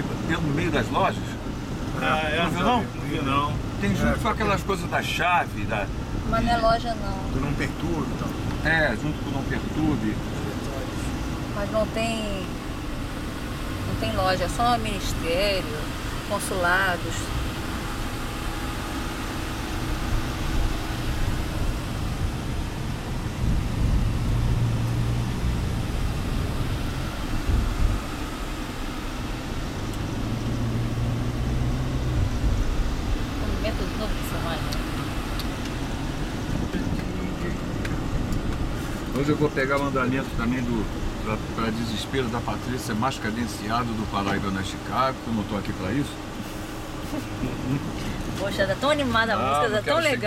aqui pelo meio das lojas. Ah, é, Não viu, não? Não vi, não. Tem junto É, com aquelas coisas da chave, da, Mas não é loja não. Tu não perturba e tal. é, junto com o Não Perturbe. Mas não tem. Não tem loja, é só ministério, consulados. Hoje eu vou pegar o andamento também do para desespero da Patrícia mais cadenciado do Paraíba Chicago, que eu não estou aqui para isso. Poxa, tá tão animada a Ah, música, tá tão legal.